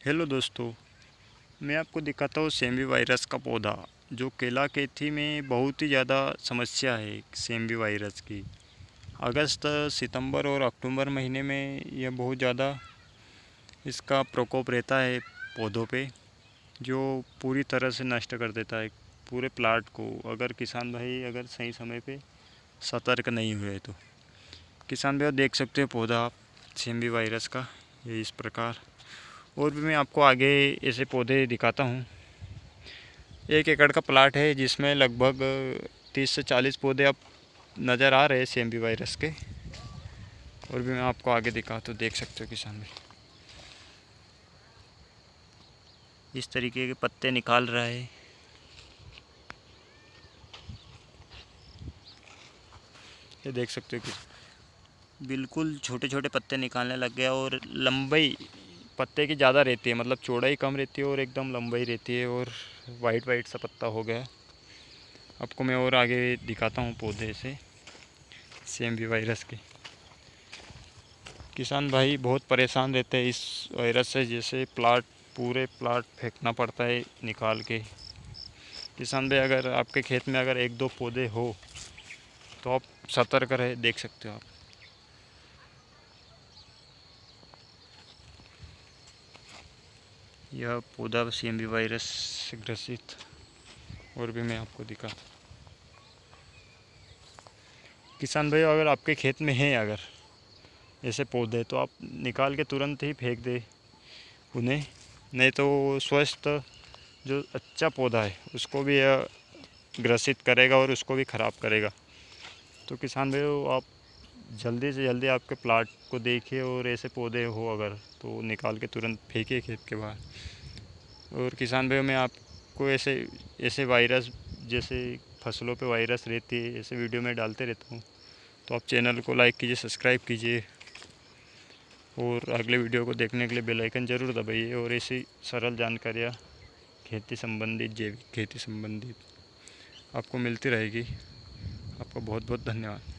Hello दोस्तों, मैं आपको दिखाता हूँ सेम्बी वायरस का पौधा, जो केला केथी में बहुत ही ज़्यादा समस्या है सेम्बी वायरस की। अगस्त, सितंबर और अक्टूबर महीने में यह बहुत ज़्यादा इसका प्रकोप रहता है पौधों पे, जो पूरी तरह से नष्ट कर देता है पूरे प्लाट को। अगर किसान भाई अगर सही समय पे सतर्क नहीं हुए तो। किसान भाई देख सकते हैं पौधा आप सेमी वायरस का, ये इस प्रकार। और भी मैं आपको आगे ऐसे पौधे दिखाता हूँ। एक एकड़ का प्लाट है जिसमें लगभग तीस से चालीस पौधे अब नज़र आ रहे हैं सेम बी वायरस के। और भी मैं आपको आगे दिखा तो देख सकते हो किसान भाई। इस तरीके के पत्ते निकाल रहा है। ये देख सकते हो कि बिल्कुल छोटे छोटे पत्ते निकालने लग गया और लंबाई पत्ते की ज़्यादा रहती है मतलब चौड़ाई कम रहती है और एकदम लंबाई रहती है और वाइट वाइट सा पत्ता हो गया आपको मैं और आगे दिखाता हूँ पौधे से सेम भी वायरस के। किसान भाई बहुत परेशान रहते हैं इस वायरस से, जैसे प्लाट, पूरे प्लाट फेंकना पड़ता है निकाल के। किसान भाई, अगर आपके खेत में अगर एक दो पौधे हो तो आप सतर्क रहे, देख सकते हो आप। यह पौधा सी वायरस से ग्रसित और भी मैं आपको दिखा किसान भाई, अगर आपके खेत में है अगर ऐसे पौधे तो आप निकाल के तुरंत ही फेंक दे उन्हें। नहीं तो स्वस्थ, जो अच्छा पौधा है, उसको भी ग्रसित करेगा और उसको भी ख़राब करेगा। तो किसान भाई, आप जल्दी से जल्दी आपके प्लाट को देखिए और ऐसे पौधे हो अगर तो निकाल के तुरंत फेंके खेत के बाहर। और किसान भाइयों, में आपको ऐसे ऐसे वायरस जैसे फ़सलों पे वायरस रहती है, ऐसे वीडियो में डालते रहता हूँ। तो आप चैनल को लाइक कीजिए सब्सक्राइब कीजिए और अगले वीडियो को देखने के लिए बेल आइकन ज़रूर दबाइए और ऐसी सरल जानकारियाँ खेती संबंधित, जैविक खेती संबंधित आपको मिलती रहेगी। आपका बहुत बहुत धन्यवाद।